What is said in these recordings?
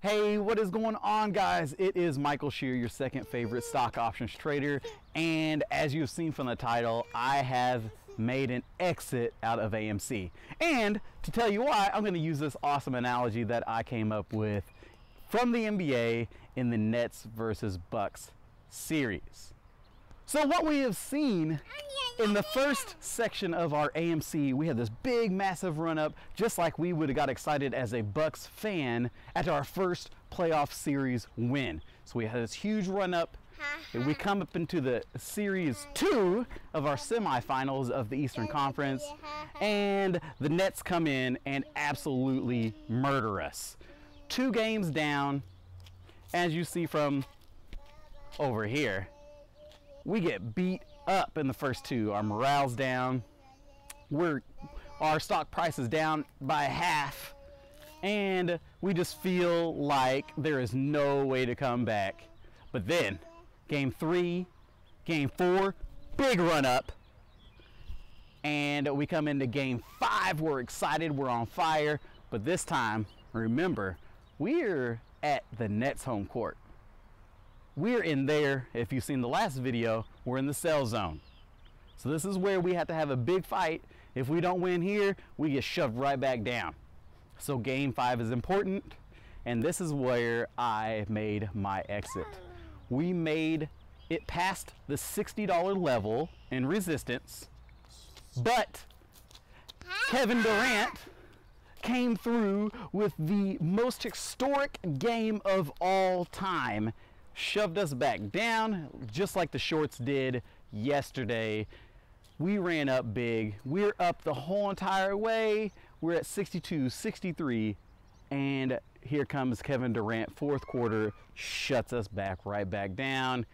Hey, what is going on, guys? It is Michael Shear, your second favorite stock options trader. And as you've seen from the title, I have made an exit out of AMC. And to tell you why, I'm going to use this awesome analogy that I came up with from the NBA in the Nets versus Bucks series. So, what we have seen in the first section of our AMC, we had this big, massive run up, just like we would have got excited as a Bucks fan at our first playoff series win. So we had this huge run up. And we come up into the series two of our semifinals of the Eastern Conference, and the Nets come in and absolutely murder us. Two games down, as you see from over here we get beat up in the first two. Our morale's down. We're our stock price is down by half. And we just feel like there is no way to come back. But then, game three, game four, big run up. And we come into game five. We're excited. We're on fire. But this time, remember, we're at the Nets home court we're in there if you've seen the last video we're in the sell zone. So this is where we have to have a big fight. If we don't win here we get shoved right back down. So game five is important and this is where i made my exit. We made it past the $60 level in resistance but kevin durant came through with the most historic game of all time shoved us back down just like the shorts did yesterday. We ran up big. We're up the whole entire way. We're at 62, 63, and here comes Kevin Durant. Fourth quarter shuts us back right back down,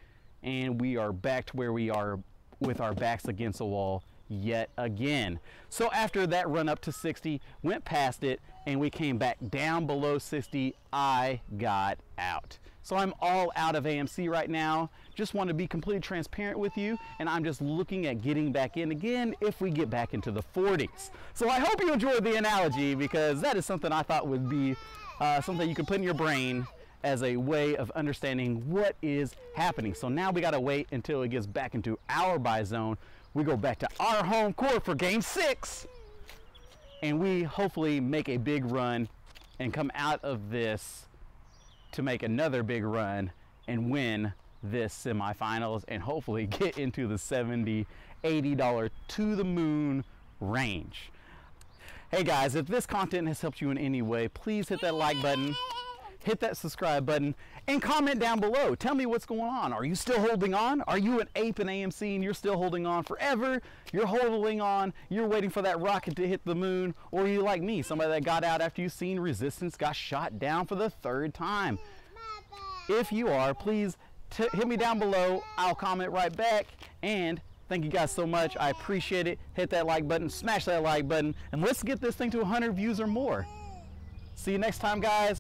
and we are back to where we are with our backs against the wall yet again. So after that run up to 60, went past it, and we came back down below 60, I got out. So I'm all out of AMC right now. Just want to be completely transparent with you, and I'm just looking at getting back in again if we get back into the 40s. So I hope you enjoyed the analogy because that is something I thought would be uh, something you could put in your brain as a way of understanding what is happening. So now we got to wait until it gets back into our buy zone. We go back to our home court for game six and we hopefully make a big run and come out of this to make another big run and win this semifinals and hopefully get into the 70 80 dollar to the moon range. Hey guys if this content has helped you in any way please hit that like button hit that subscribe button and comment down below. Tell me what's going on. Are you still holding on? Are you an ape in AMC and you're still holding on forever? You're holding on, you're waiting for that rocket to hit the moon, or you like me, somebody that got out after you seen resistance got shot down for the third time? If you are, please hit me down below. I'll comment right back and Thank you guys so much. I appreciate it. Hit that like button, smash that like button, and let's get this thing to 100 views or more. See you next time, guys.